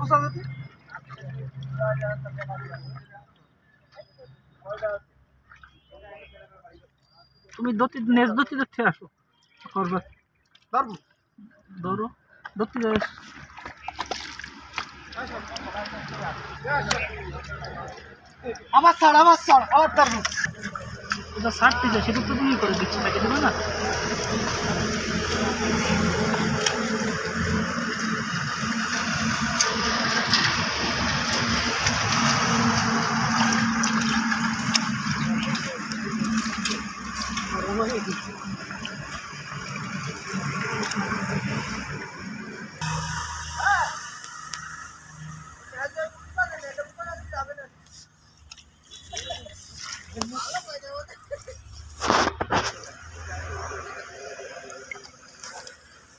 কোথা যেতে তুমি দতি নেজ দতি দেখতে আসো। করবে। পারব ধরো। দতি যাস আমার ছাড় আমার ছাড় আমার পারব ওটা ছাড়তে যায় সেটা তো তুমি করে দিচ্ছি তাকে দেবে না?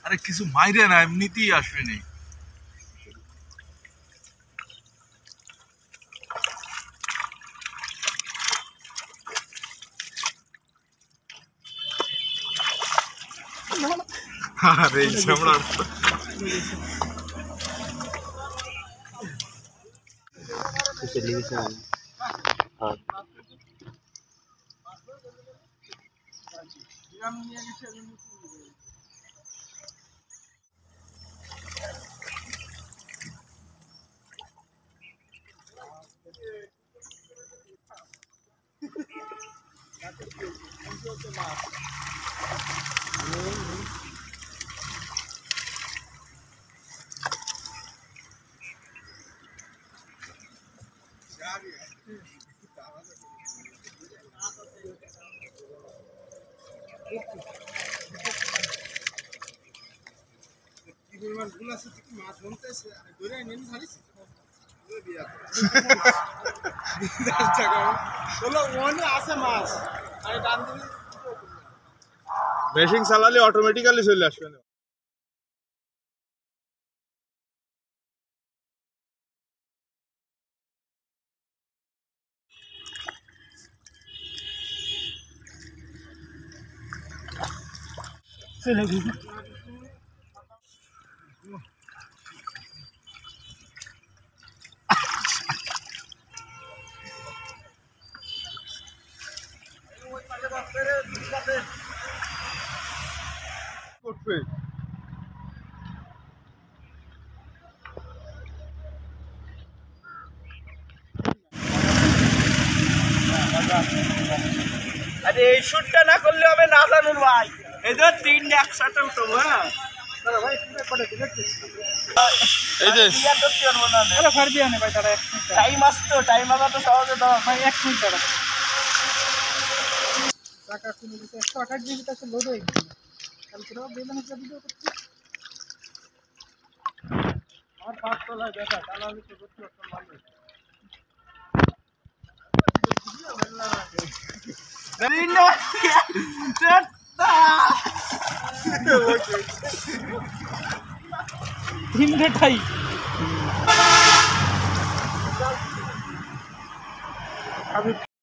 আরে কিছু মাইরে না এমনিতেই আসবে আরে এই চামড়ার মেশিন চালালে অটোমেটিক্যালি চলে আসবে। চলে গেছে আরে এই শুটটা না করলে হবে না জানুন ভাই। এই তো তিনটে একসাথে উঠবো হ্যাঁ? এই যে ইয়ার ধরতে পারব না আরে ভাই তারা এক মিনিট দাঁড়া। টাইম আসতো টাইম আবার তো সহজে দাও। ভাই এক মিনিট দাঁড়া টাকা কিনে দিতে একশো আঠাশ জিবি কাছে লোড হয়ে গেছে। কালকে রাত একটা ভিডিও করছি। আমার পাঁচ তলায় দেখা তাহলে আমি তো করতে পারতাম ভালো तीन घट आई अभी